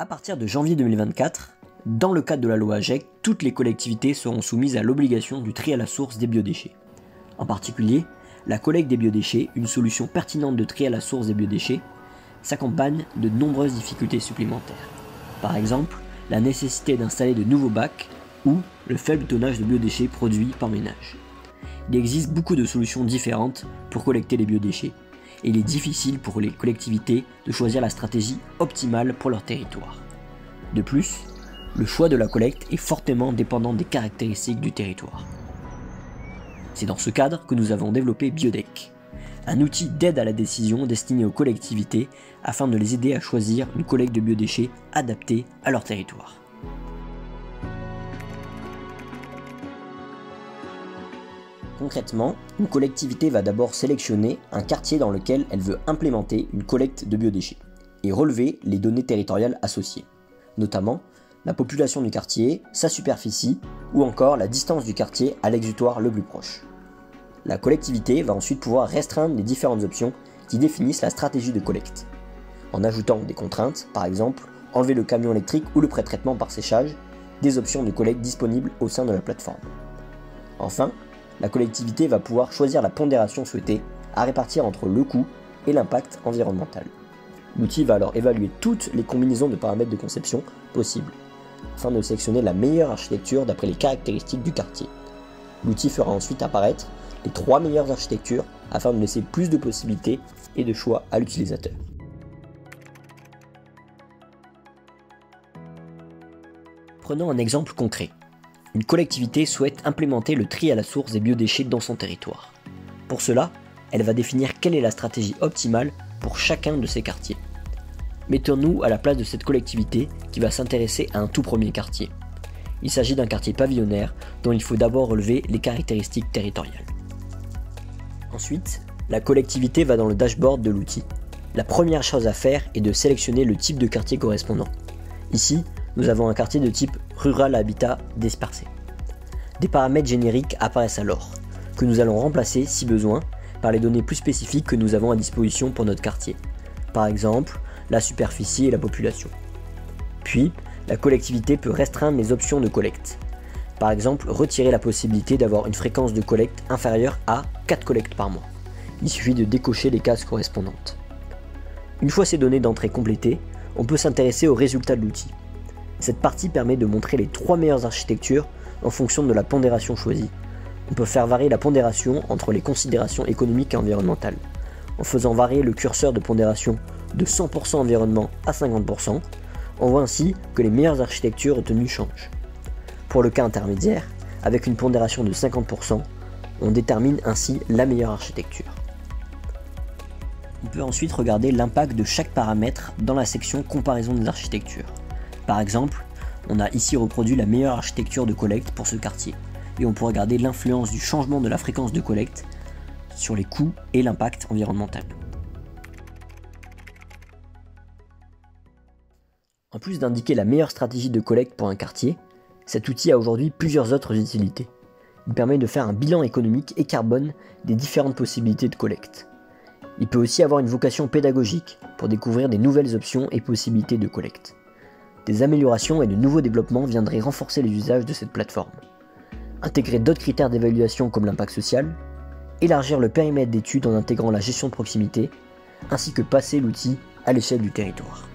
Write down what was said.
À partir de janvier 2024, dans le cadre de la loi AGEC, toutes les collectivités seront soumises à l'obligation du tri à la source des biodéchets. En particulier, la collecte des biodéchets, une solution pertinente de tri à la source des biodéchets, s'accompagne de nombreuses difficultés supplémentaires. Par exemple, la nécessité d'installer de nouveaux bacs ou le faible tonnage de biodéchets produits par ménage. Il existe beaucoup de solutions différentes pour collecter les biodéchets et il est difficile pour les collectivités de choisir la stratégie optimale pour leur territoire. De plus, le choix de la collecte est fortement dépendant des caractéristiques du territoire. C'est dans ce cadre que nous avons développé Biodec, un outil d'aide à la décision destiné aux collectivités afin de les aider à choisir une collecte de biodéchets adaptée à leur territoire. Concrètement, une collectivité va d'abord sélectionner un quartier dans lequel elle veut implémenter une collecte de biodéchets et relever les données territoriales associées, notamment la population du quartier, sa superficie ou encore la distance du quartier à l'exutoire le plus proche. La collectivité va ensuite pouvoir restreindre les différentes options qui définissent la stratégie de collecte, en ajoutant des contraintes, par exemple enlever le camion électrique ou le pré-traitement par séchage, des options de collecte disponibles au sein de la plateforme. Enfin, la collectivité va pouvoir choisir la pondération souhaitée à répartir entre le coût et l'impact environnemental. L'outil va alors évaluer toutes les combinaisons de paramètres de conception possibles, afin de sélectionner la meilleure architecture d'après les caractéristiques du quartier. L'outil fera ensuite apparaître les trois meilleures architectures afin de laisser plus de possibilités et de choix à l'utilisateur. Prenons un exemple concret une collectivité souhaite implémenter le tri à la source des biodéchets dans son territoire. Pour cela, elle va définir quelle est la stratégie optimale pour chacun de ses quartiers. Mettons-nous à la place de cette collectivité qui va s'intéresser à un tout premier quartier. Il s'agit d'un quartier pavillonnaire dont il faut d'abord relever les caractéristiques territoriales. Ensuite, la collectivité va dans le dashboard de l'outil. La première chose à faire est de sélectionner le type de quartier correspondant. Ici, nous avons un quartier de type rural habitat dispersé. Des paramètres génériques apparaissent alors, que nous allons remplacer si besoin par les données plus spécifiques que nous avons à disposition pour notre quartier. Par exemple, la superficie et la population. Puis, la collectivité peut restreindre les options de collecte. Par exemple, retirer la possibilité d'avoir une fréquence de collecte inférieure à 4 collectes par mois. Il suffit de décocher les cases correspondantes. Une fois ces données d'entrée complétées, on peut s'intéresser aux résultats de l'outil. Cette partie permet de montrer les trois meilleures architectures en fonction de la pondération choisie. On peut faire varier la pondération entre les considérations économiques et environnementales. En faisant varier le curseur de pondération de 100% environnement à 50%, on voit ainsi que les meilleures architectures retenues changent. Pour le cas intermédiaire, avec une pondération de 50%, on détermine ainsi la meilleure architecture. On peut ensuite regarder l'impact de chaque paramètre dans la section comparaison des architectures. Par exemple, on a ici reproduit la meilleure architecture de collecte pour ce quartier, et on peut regarder l'influence du changement de la fréquence de collecte sur les coûts et l'impact environnemental. En plus d'indiquer la meilleure stratégie de collecte pour un quartier, cet outil a aujourd'hui plusieurs autres utilités. Il permet de faire un bilan économique et carbone des différentes possibilités de collecte. Il peut aussi avoir une vocation pédagogique pour découvrir des nouvelles options et possibilités de collecte des améliorations et de nouveaux développements viendraient renforcer les usages de cette plateforme. Intégrer d'autres critères d'évaluation comme l'impact social, élargir le périmètre d'études en intégrant la gestion de proximité, ainsi que passer l'outil à l'échelle du territoire.